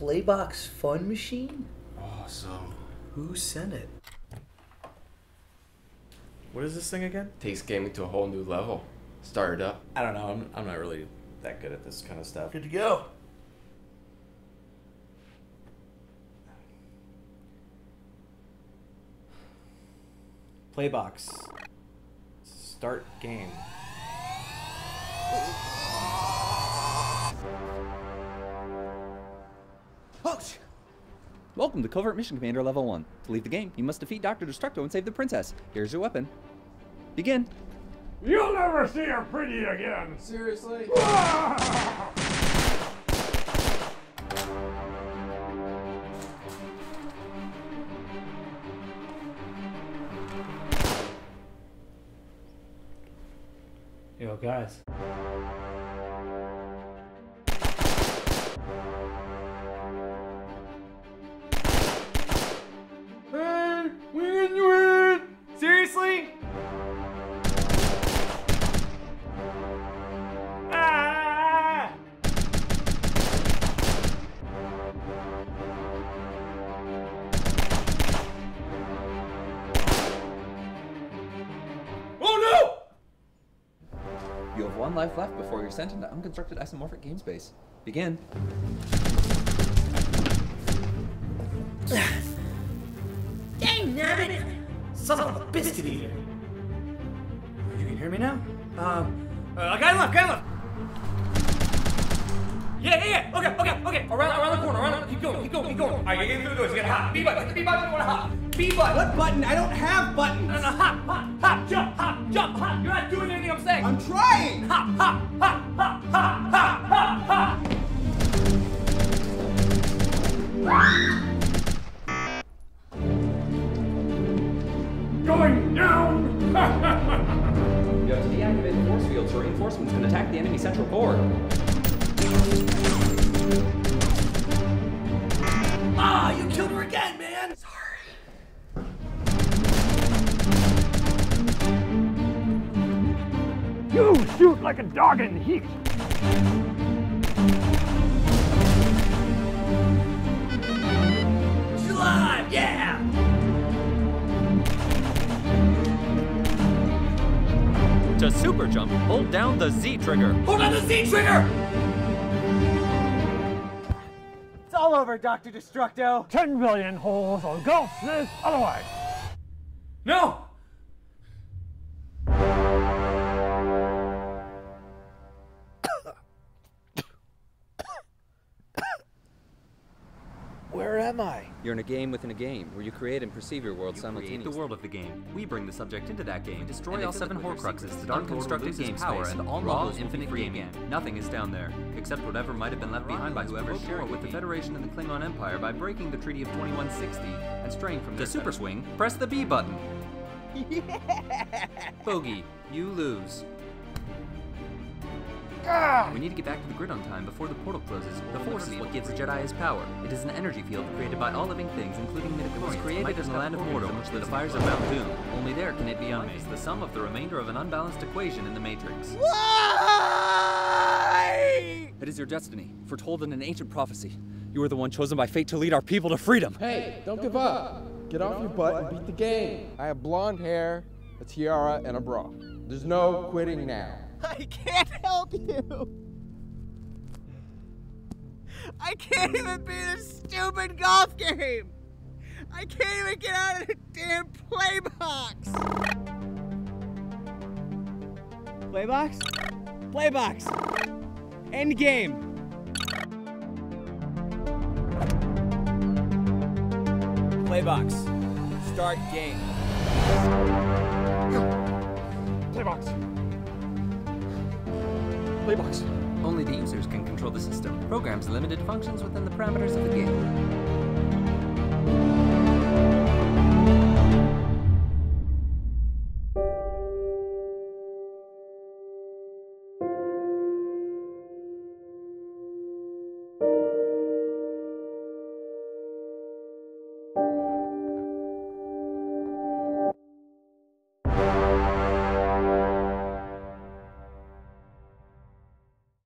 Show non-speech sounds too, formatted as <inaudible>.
Playbox Fun Machine? Awesome. Who sent it? What is this thing again? Takes gaming to a whole new level. Start it up. I don't know. I'm, I'm not really that good at this kind of stuff. Good to go. Playbox. Start game. <laughs> Welcome to Covert Mission Commander Level 1. To leave the game, you must defeat Dr. Destructo and save the princess. Here's your weapon. Begin. You'll never see her pretty again. Seriously? <laughs> Yo, guys. One life left before you're sent into unconstructed isomorphic game space. Begin. <sighs> Dang nabbit! Son of a biscuit eater! You can hear me now? Um, Uh, guy left, guy left. Yeah, yeah, yeah. Okay, okay, okay. Around, around the corner, around. The, keep going, keep going, keep going. All right, you're getting through the doors. You gotta hop. B button, hit the B button. You wanna hop. B button. What button? I don't have buttons. No, no, hop, hop, hop, jump, hop, jump, hop. You're not doing anything I'm saying. I'm trying. hop, hop, hop, hop, hop, hop, hop, hop. Going down. <laughs> You have to deactivate the force field so reinforcements can attack the enemy central core. ah, you killed her again, man! You shoot like a dog in heat. She's alive! Yeah! To super jump, hold down the Z trigger. Hold on the Z trigger! It's all over, Dr. Destructo. 10 billion holes on golf this otherwise. No! Am I? You're in a game within a game, where you create and perceive your world Create simultaneously. the world of the game. We bring the subject into that game. Destroy And all seven Horcruxes. secrets. The Dark Unconstructed Lord game his power, space. and all Raw levels will infinite be free game. again. Nothing is down there, except whatever might have been left behind by whoever shared with the Federation and the Klingon Empire by breaking the Treaty of 2160 and straying from the super swing. Press the B button. <laughs> Bogey, you lose. Ah! We need to get back to the grid on time before the portal closes. The Force is what gives the Jedi his power. It is an energy field created by all living things, including midichlorians. It was created in the land of Mordor, which the fires of Mount Doom. Only there can it be unmade. The sum of the remainder of an unbalanced equation in the Matrix. Why? It is your destiny, foretold in an ancient prophecy. You are the one chosen by fate to lead our people to freedom. Hey, don't give up. Get off your butt and beat the game. I have blonde hair, a tiara, and a bra. There's no quitting now. <laughs> I can't help you. I can't even beat this stupid golf game. I can't even get out of the damn playbox. Playbox? Playbox. End game. Playbox. Start game. Playbox. Only the users can control the system. Programs limited functions within the parameters of the game.